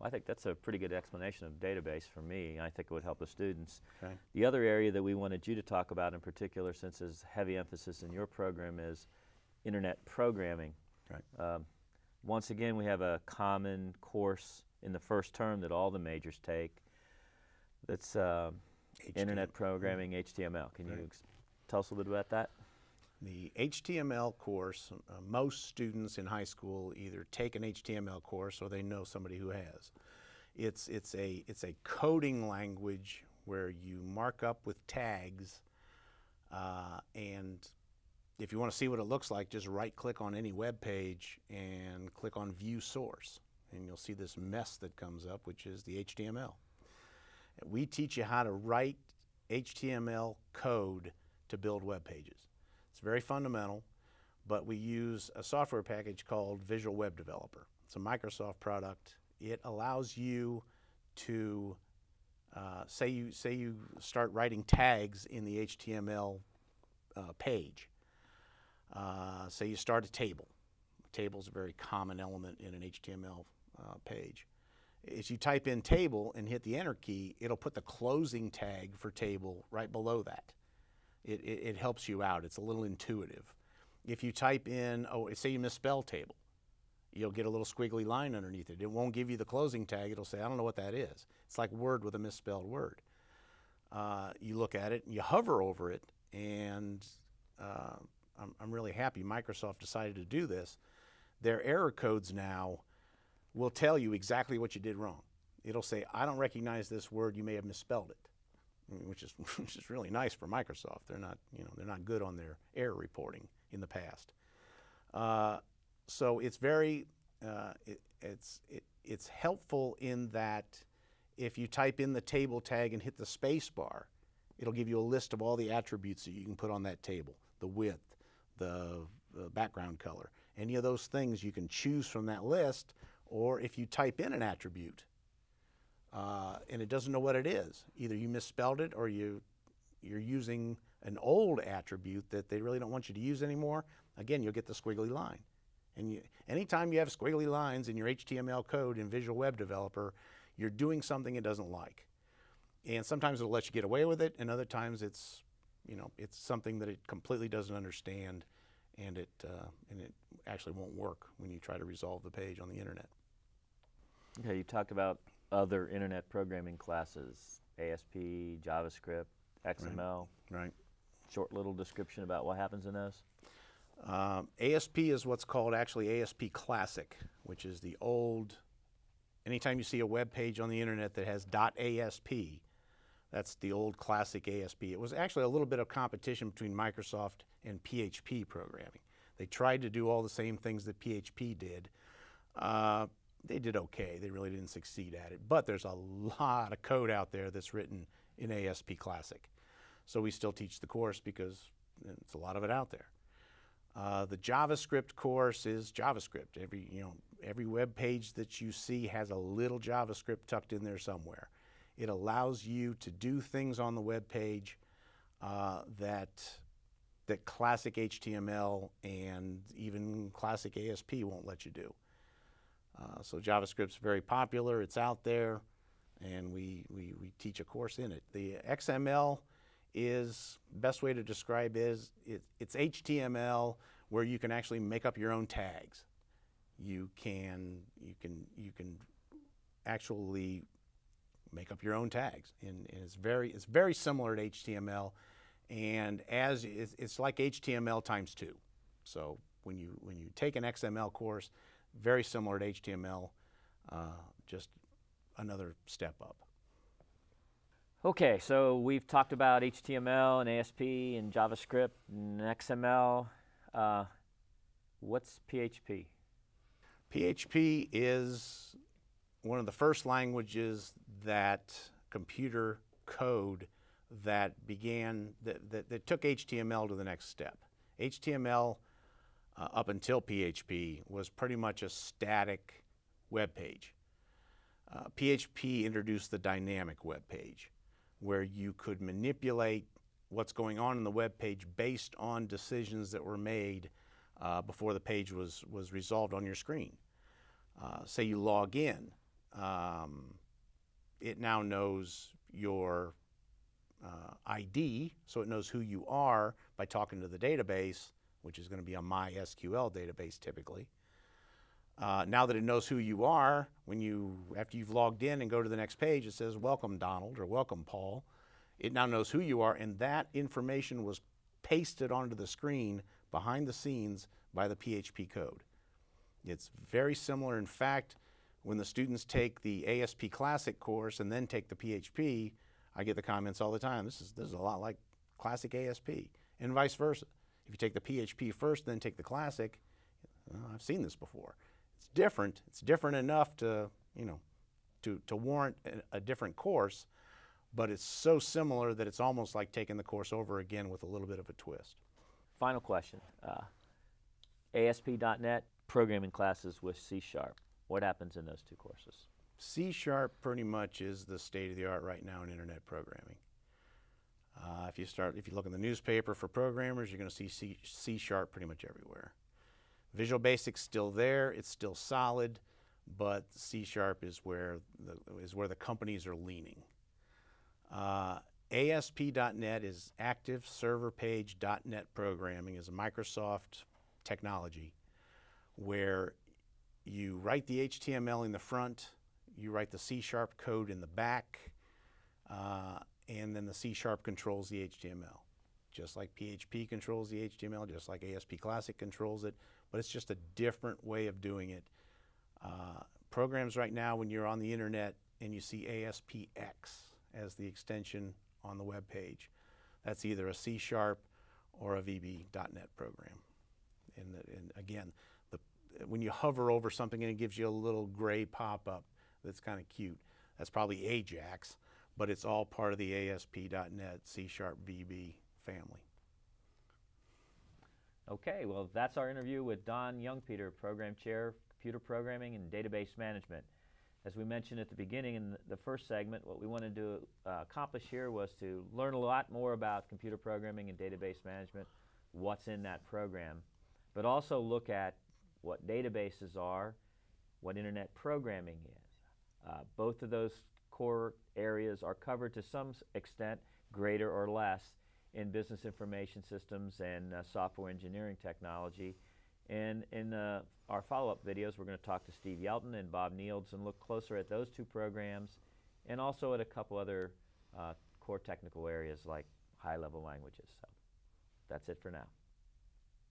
Well, I think that's a pretty good explanation of database for me. I think it would help the students. Okay. The other area that we wanted you to talk about in particular, since there's heavy emphasis in your program, is internet programming. Right. Um, once again, we have a common course in the first term that all the majors take. That's uh, internet programming, HTML. Can you Right. ex- tell us a little bit about that? The HTML course, uh, most students in high school either take an HTML course or they know somebody who has. It's, it's, a, it's a coding language where you mark up with tags uh, and if you want to see what it looks like, just right click on any web page and click on view source and you'll see this mess that comes up which is the HTML. We teach you how to write HTML code to build web pages. It's very fundamental, but we use a software package called Visual Web Developer. It's a Microsoft product. It allows you to uh, say you say you start writing tags in the HTML uh, page. Uh, say you start a table. A table is a very common element in an HTML uh, page. If you type in table and hit the enter key, it'll put the closing tag for table right below that. It, it, it helps you out. It's a little intuitive. If you type in, oh, say you misspell table, you'll get a little squiggly line underneath it. It won't give you the closing tag. It'll say, I don't know what that is. It's like word with a misspelled word. Uh, you look at it and you hover over it, and uh, I'm, I'm really happy Microsoft decided to do this. Their error codes now will tell you exactly what you did wrong. It'll say, I don't recognize this word, you may have misspelled it, which is, which is really nice for Microsoft. They're not, you know, they're not good on their error reporting in the past. Uh, so it's very, uh, it, it's, it, it's helpful in that if you type in the table tag and hit the space bar, it'll give you a list of all the attributes that you can put on that table, the width, the, the background color. Any of those things you can choose from that list, or if you type in an attribute uh, and it doesn't know what it is, either you misspelled it or you, you're using an old attribute that they really don't want you to use anymore, again, you'll get the squiggly line. And you, anytime you have squiggly lines in your HTML code in Visual Web Developer, you're doing something it doesn't like. And sometimes it'll let you get away with it, and other times it's, you know, it's something that it completely doesn't understand, and it, uh, and it actually won't work when you try to resolve the page on the internet. Okay, you talked about other internet programming classes, ASP, JavaScript, XML. Right. Short little description about what happens in those. Um, ASP is what's called actually ASP Classic, which is the old. Anytime you see a web page on the internet that has .asp, that's the old classic ASP. It was actually a little bit of competition between Microsoft and PHP programming. They tried to do all the same things that PHP did. Uh, they did okay. They really didn't succeed at it. But there's a lot of code out there that's written in ASP Classic. So we still teach the course because it's a lot of it out there. Uh, the JavaScript course is JavaScript. Every you know every web page that you see has a little JavaScript tucked in there somewhere. It allows you to do things on the web page uh, that that classic HTML and even classic ASP won't let you do. Uh, so JavaScript's very popular. It's out there, and we, we, we teach a course in it. The XML is best way to describe is it, it's HTML where you can actually make up your own tags. You can you can you can actually make up your own tags, and, and it's very it's very similar to HTML, and as it's, like HTML times two. So when you when you take an XML course, very similar to HTML, uh, just another step up. Okay, so we've talked about HTML and ASP and JavaScript and XML. Uh, what's PHP? PHP is one of the first languages that computer code that began, that, that, that took HTML to the next step. HTML uh, up until PHP was pretty much a static web page. Uh, PHP introduced the dynamic web page where you could manipulate what's going on in the web page based on decisions that were made uh, before the page was, was resolved on your screen. Uh, say you log in um, it now knows your uh, ID, so it knows who you are by talking to the database, which is going to be a MySQL database typically. Uh, now that it knows who you are, when you after you've logged in and go to the next page, it says "Welcome Donald" or "Welcome Paul." It now knows who you are, and that information was pasted onto the screen behind the scenes by the PHP code. It's very similar. In fact, when the students take the ASP Classic course and then take the PHP, I get the comments all the time. This is this is a lot like Classic ASP, and vice versa. If you take the PHP first, then take the Classic, well, I've seen this before. It's different. It's different enough to you know to to warrant a, a different course, but it's so similar that it's almost like taking the course over again with a little bit of a twist. Final question. Uh, ASP.NET programming classes with C Sharp. What happens in those two courses? C Sharp pretty much is the state of the art right now in internet programming. Uh, if you start, if you look in the newspaper for programmers, you're going to see C, C Sharp pretty much everywhere. Visual Basic's still there; it's still solid, but C Sharp is where the, is where the companies are leaning. Uh, ASP.NET is Active Server Page .NET programming is a Microsoft technology where you write the HTML in the front, you write the C sharp code in the back, uh, and then the C sharp controls the HTML. Just like PHP controls the HTML, just like ASP Classic controls it, but it's just a different way of doing it. Uh, programs right now, when you're on the internet and you see ASPX as the extension on the web page, that's either a C sharp or a VB.NET program. And, and again, the, when you hover over something and it gives you a little gray pop-up that's kind of cute, that's probably Ajax, but it's all part of the ASP.NET C Sharp VB family. Okay, well, that's our interview with Don Youngpeter, Program Chair, Computer Programming and Database Management. As we mentioned at the beginning in the first segment, what we wanted to uh, accomplish here was to learn a lot more about computer programming and database management, what's in that program, but also look at what databases are, what internet programming is. Uh, both of those core areas are covered to some extent, greater or less, in business information systems and uh, software engineering technology. And in uh, our follow-up videos, we're going to talk to Steve Yelton and Bob Nields and look closer at those two programs and also at a couple other uh, core technical areas like high-level languages. So that's it for now.